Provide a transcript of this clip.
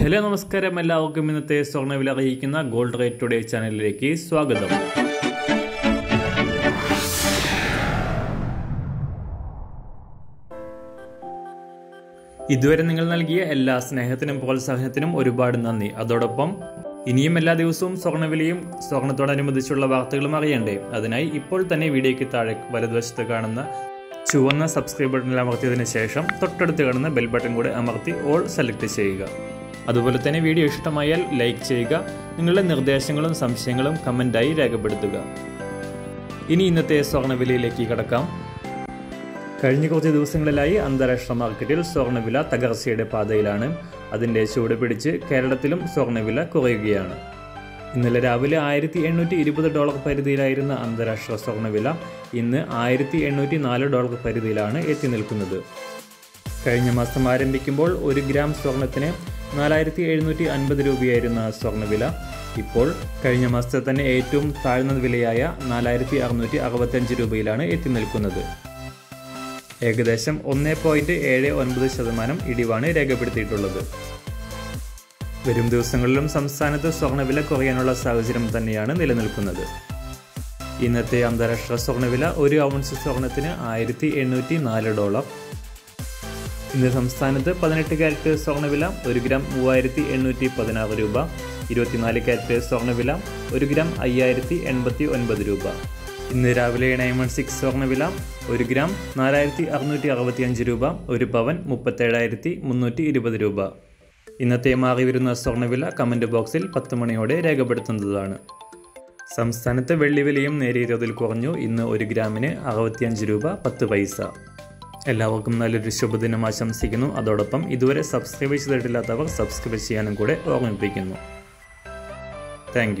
Hello നമസ്കാരം. എല്ലാവർക്കും ഇന്നത്തെ സ്വർണവില അറിയിക്കുന്ന ഗോൾഡ് റേറ്റ് ടുഡേ ചാനലിലേക്ക് സ്വാഗതം. ഇതുവരെ നിങ്ങൾ നൽകിയ എല്ലാ സ്നേഹത്തിനും പ്രോത്സാഹനത്തിനും ഒരുപാട് നന്ദി. അതോടൊപ്പം ഇനിയും എല്ലാ ദിവസവും സ്വർണവിലയും സ്വർണത്തോടനുബന്ധിച്ചുള്ള വാർത്തകളും അറിയണ്ടേ? അതിനായി ഇപ്പോൾ തന്നെ വീഡിയോയ്ക്ക് താഴെ വലതുവശത്ത് കാണുന്ന ചുവന്ന സബ്സ്ക്രൈബ് ബട്ടണിൽ അമർത്തിയതിനു ശേഷം തൊട്ടടുത്ത് കാണുന്ന ബെൽ ബട്ടൺ കൂടെ അമർത്തി ഓൾ സെലക്ട് ചെയ്യുക. അതുപോലെ തന്നെ വീഡിയോ ഇഷ്ടമായാൽ ലൈക്ക് ചെയ്യുക നിങ്ങളുടെ നിർദ്ദേശങ്ങളും സംശയങ്ങളും കമന്റായി രേഖപ്പെടുത്തുക. ഇനി ഇന്നത്തെ സ്വർണവിലയിലേക്ക് കടക്കാം. കഴിഞ്ഞ കുറച്ച് ദിവസങ്ങളിലായി അന്താരാഷ്ട്ര മാർക്കറ്റിൽ സ്വർണവില തകർച്ചയുടെ പാതയിലാണ്. അതിന്റെ ചൂട് പിടിച്ച് കേരളത്തിലും സ്വർണവില കുറയുകയാണ്. ഇന്നലെ രാവിലെ ആയിരത്തി എണ്ണൂറ്റി ഇരുപത് ഡോളർ പരിധിയിലായിരുന്ന അന്താരാഷ്ട്ര സ്വർണവില ഇന്ന് ആയിരത്തി എണ്ണൂറ്റി നാല് ഡോളർ പരിധിയിലാണ് എത്തി നിൽക്കുന്നത്. കഴിഞ്ഞ മാസം ആരംഭിക്കുമ്പോൾ ഒരു ഗ്രാം സ്വർണത്തിന് നാലായിരത്തി എഴുന്നൂറ്റി അൻപത് രൂപയായിരുന്ന സ്വർണവില ഇപ്പോൾ കഴിഞ്ഞ മാസത്തെ തന്നെ ഏറ്റവും താഴ്ന്ന വിലയായ നാലായിരത്തി അറുന്നൂറ്റി അറുപത്തഞ്ച് രൂപയിലാണ് എത്തി നിൽക്കുന്നത്. ഏകദേശം ഒന്ന് പോയിന്റ് ഏഴ് ഒൻപത് ശതമാനം ഇടിവാണ് രേഖപ്പെടുത്തിയിട്ടുള്ളത്. വരും ദിവസങ്ങളിലും സംസ്ഥാനത്ത് സ്വർണവില കുറയാനുള്ള സാഹചര്യം തന്നെയാണ് നിലനിൽക്കുന്നത്. ഇന്നത്തെ അന്താരാഷ്ട്ര സ്വർണവില ഒരു ഔൺസ് സ്വർണത്തിന് ആയിരത്തി എണ്ണൂറ്റി നാല് ഡോളർ ഇന്ന് സംസ്ഥാനത്ത് പതിനെട്ട് ക്യാരറ്റ് സ്വർണവില ഒരു ഗ്രാം മൂവായിരത്തി എണ്ണൂറ്റി പതിനാറ് രൂപ. ഇരുപത്തിനാല് ക്യാരറ്റ് സ്വർണവില ഒരു ഗ്രാം അയ്യായിരത്തി എൺപത്തി ഒൻപത് രൂപ. ഇന്ന് രാവിലെ നയൻ വൺ സിക്സ് സ്വർണവില ഒരു ഗ്രാം നാലായിരത്തി അറുന്നൂറ്റി അറുപത്തി അഞ്ച് രൂപ ഒരു പവൻ മുപ്പത്തേഴായിരത്തി മുന്നൂറ്റി ഇരുപത് രൂപ. ഇന്നത്തെ മാറി വരുന്ന സ്വർണവില കമന്റ് ബോക്സിൽ പത്ത് മണിയോടെ രേഖപ്പെടുത്തുന്നതാണ്. സംസ്ഥാനത്ത് വെള്ളിവിലയും നേരിയ തോതിൽ കുറഞ്ഞു. ഇന്ന് ഒരു ഗ്രാമിന് അറുപത്തിയഞ്ച് രൂപ പത്ത് പൈസ. എല്ലാവർക്കും നല്ലൊരു ശുഭദിനം ആശംസിക്കുന്നു. അതോടൊപ്പം ഇതുവരെ സബ്സ്ക്രൈബ് ചെയ്തിട്ടില്ലാത്തവർ സബ്സ്ക്രൈബ് ചെയ്യാനും കൂടെ ഓർമ്മിപ്പിക്കുന്നു. താങ്ക്